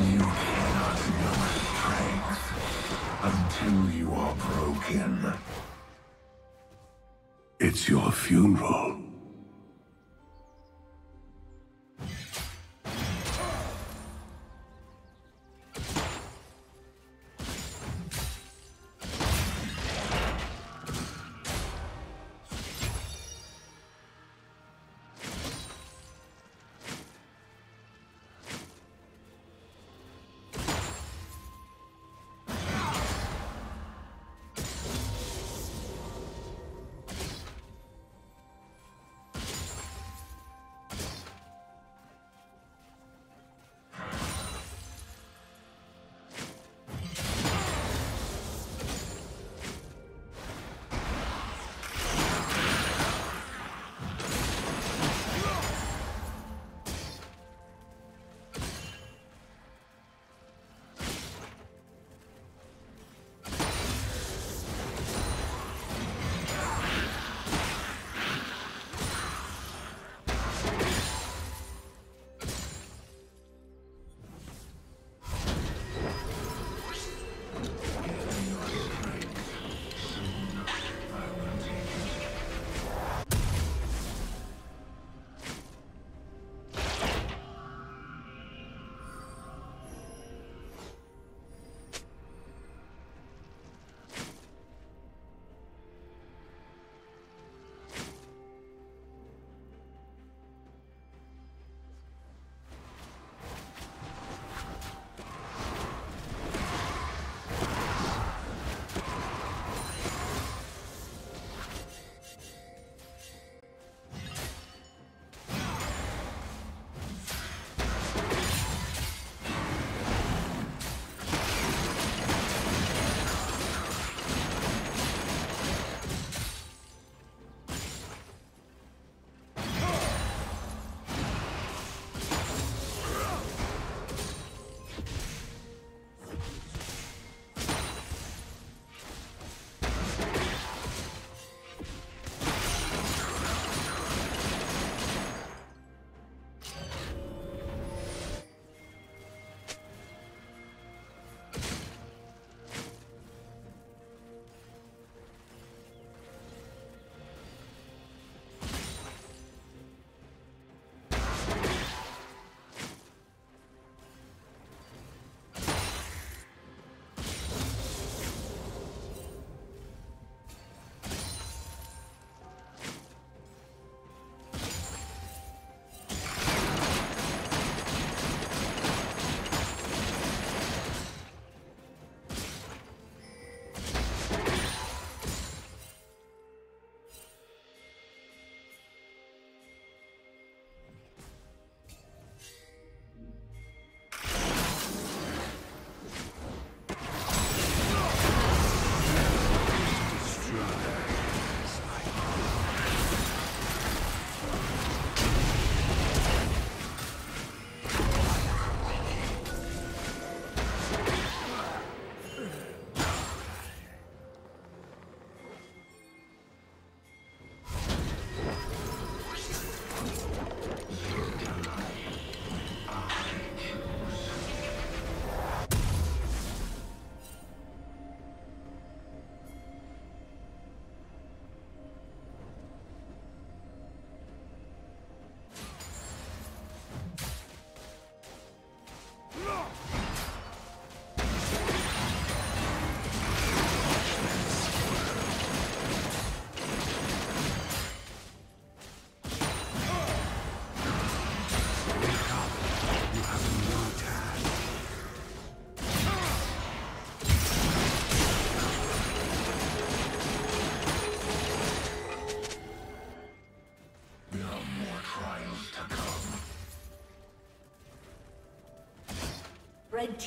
You cannot know strength until you are broken. It's your funeral.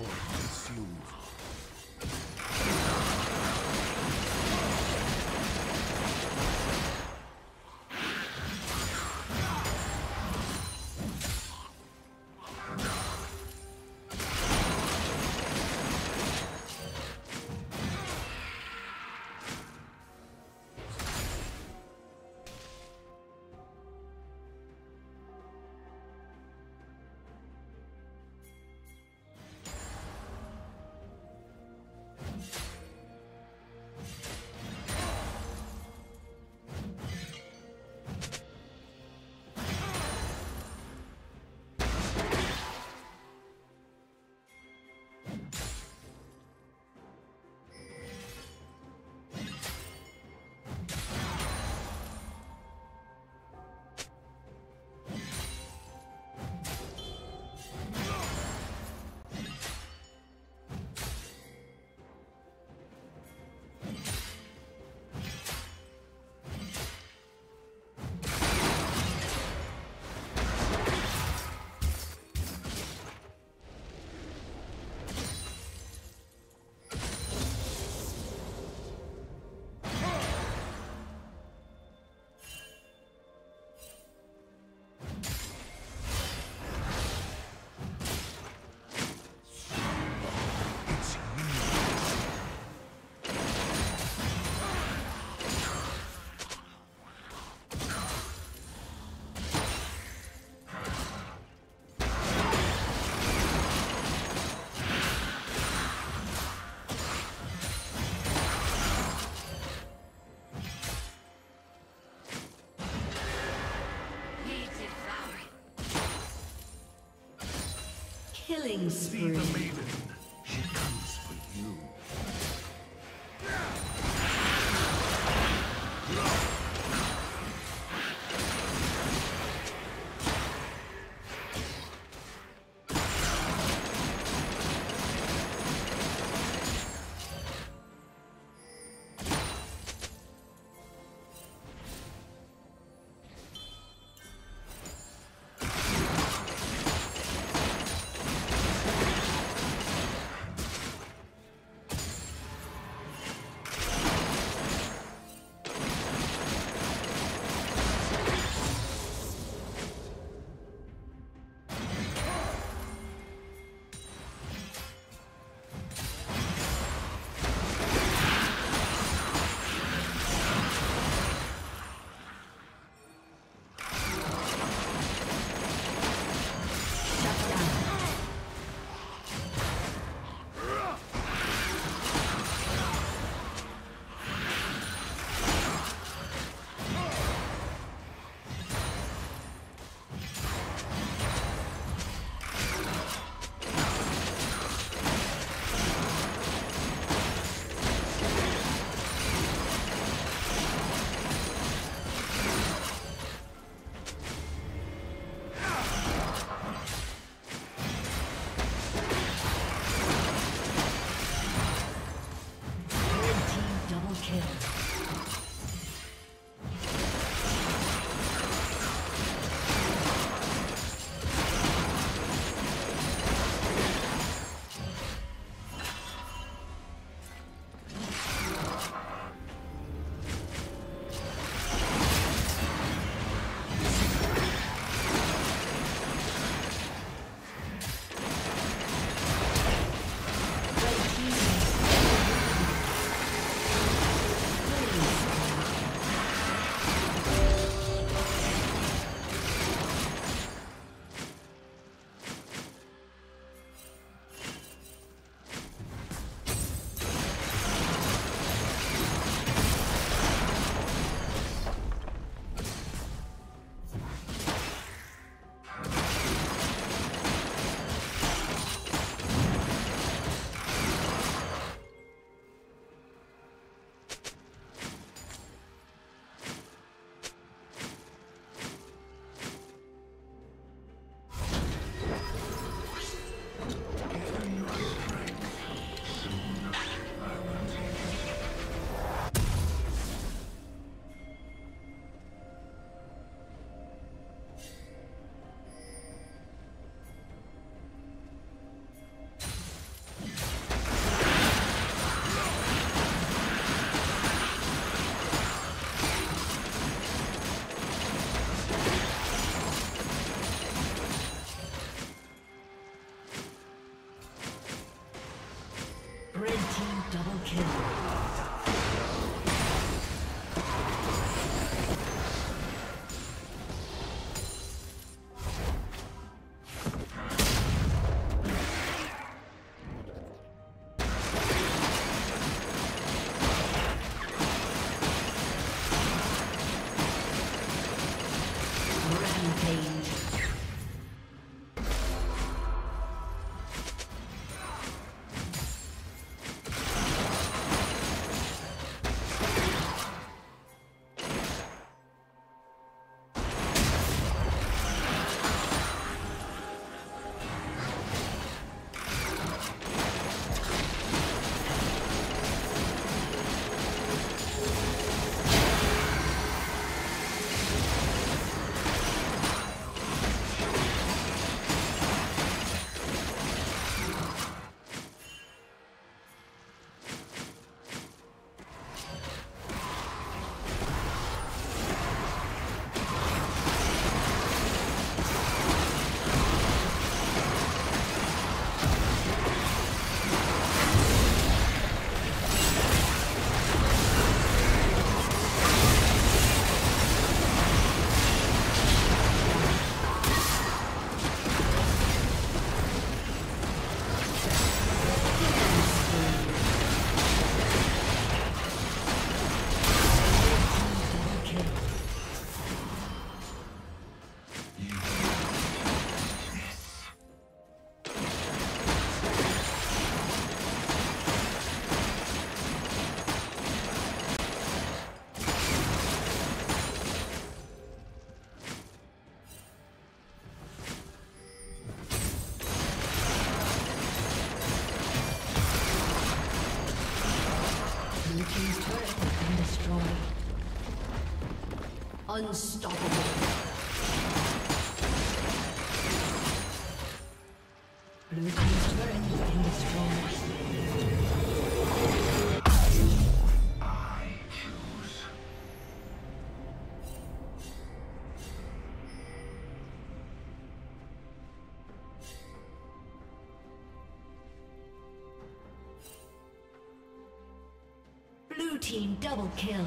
all consumed. Killing spree. Unstoppable. Blue Team's turret has been destroyed. I choose. Blue Team double kill.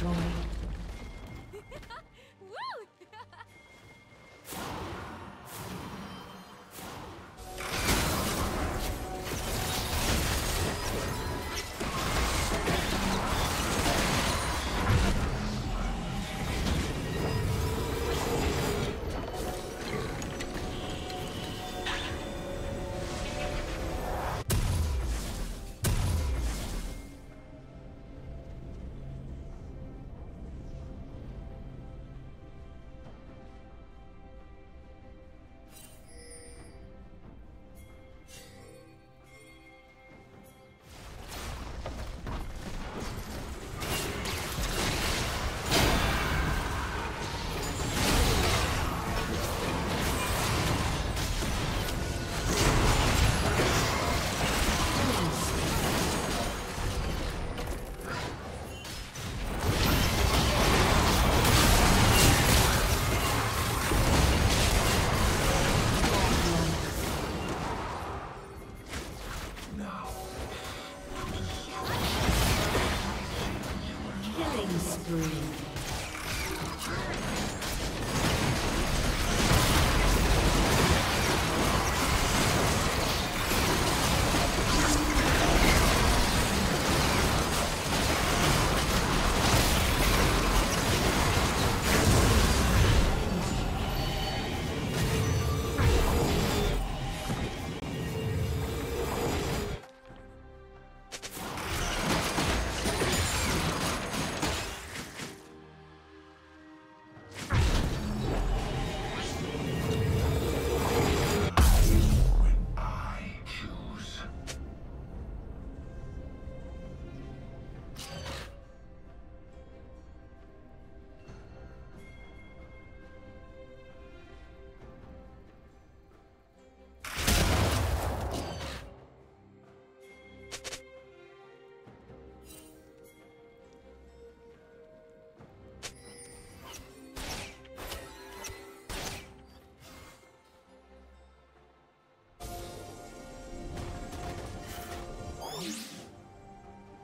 Has been